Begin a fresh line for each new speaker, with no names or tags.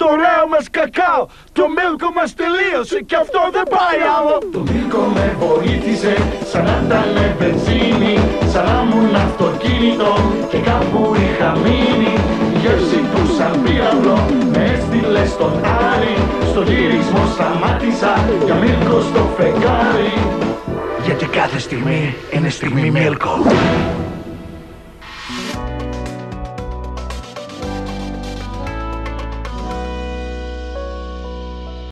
Το ωραίο μας κακάο, το μίλκο μας τελείωσε και αυτό δεν πάει άλλο.
Το μίλκο με βοήθησε σαν να ήταν βενζίνη Σαν να ήμουν αυτοκίνητο και κάπου είχα μείνει Η γεύση του σαν πύραυλο με έστειλε στον Άρη Στο γύρισμό σταμάτησα για μίλκο στο φεγγάρι
Γιατί κάθε στιγμή είναι στιγμή μίλκο.